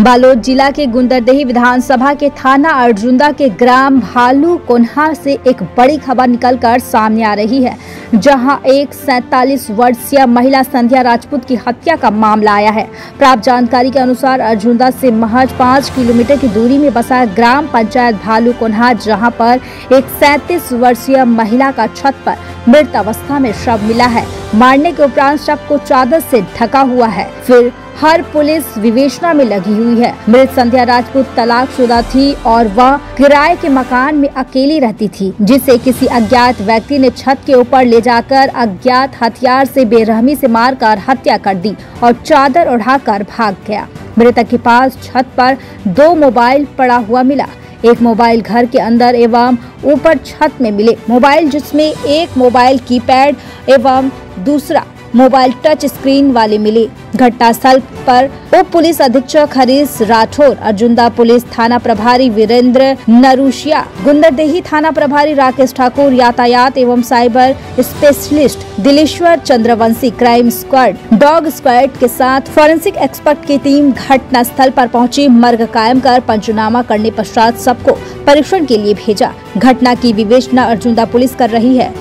बालोद जिला के गुंदरदेही विधानसभा के थाना अर्जुंदा के ग्राम भालू कोन्हा से एक बड़ी खबर निकलकर सामने आ रही है, जहाँ एक 47 वर्षीय महिला संध्या राजपूत की हत्या का मामला आया है। प्राप्त जानकारी के अनुसार अर्जुंदा से महज पाँच किलोमीटर की दूरी में बसा ग्राम पंचायत भालू कोन्हा जहाँ पर एक सैंतीस वर्षीय महिला का छत पर मृत अवस्था में शव मिला है। मारने के उपरांत शव को चादर से ढका हुआ है। फिर हर पुलिस विवेचना में लगी हुई है। मृत संध्या राजपूत तलाकशुदा थी और वह किराए के मकान में अकेली रहती थी, जिसे किसी अज्ञात व्यक्ति ने छत के ऊपर ले जाकर अज्ञात हथियार से बेरहमी से मारकर हत्या कर दी और चादर उड़ाकर भाग गया। मृतक के पास छत पर दो मोबाइल पड़ा हुआ मिला। एक मोबाइल घर के अंदर एवं ऊपर छत में मिले। मोबाइल जिसमें एक मोबाइल कीपैड एवं दूसरा मोबाइल टच स्क्रीन वाले मिले। घटनास्थल पर उप पुलिस अधीक्षक हरीश राठौर अर्जुंदा पुलिस थाना प्रभारी वीरेंद्र नरुशिया, गुंदरदेही थाना प्रभारी राकेश ठाकुर, यातायात एवं cyber specialist Dileshwar Chandravanshi crime squad, dog squad के साथ फॉरेंसिक एक्सपर्ट की टीम घटना स्थल पर पहुँची। मर्ग कायम कर पंचनामा करने पश्चात सबको परीक्षण के लिए भेजा। घटना की विवेचना अर्जुंदा पुलिस कर रही है।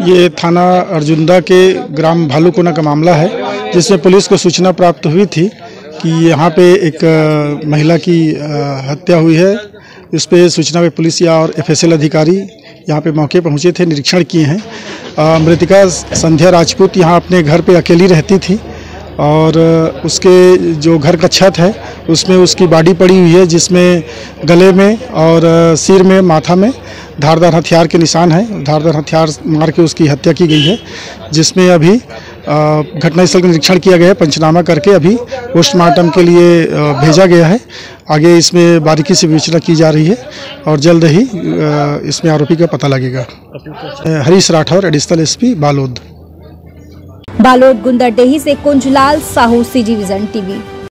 ये थाना अर्जुंदा के ग्राम भालूकोना का मामला है, जिसमें पुलिस को सूचना प्राप्त हुई थी कि यहाँ पे एक महिला की हत्या हुई है। इस पर सूचना पे पुलिस या और एफएसएल अधिकारी यहाँ पे मौके पहुँचे थे, निरीक्षण किए हैं। मृतिका संध्या राजपूत यहाँ अपने घर पे अकेली रहती थी। और उसके जो घर का छत है, उसमें उसकी बाडी पड़ी हुई है, जिसमें गले में और सिर में, माथा में धारदार हथियार के निशान हैं। धारदार हथियार मार के उसकी हत्या की गई है, जिसमें अभी घटनास्थल का निरीक्षण किया गया है, पंचनामा करके अभी पोस्टमार्टम के लिए भेजा गया है। आगे इसमें बारीकी से विवेचना की जा रही है और जल्द ही इसमें आरोपी का पता लगेगा। Harish Rathore, additional SP, Balod. Balod Gunderdehi से Kunjlal Sahu C Vision TV.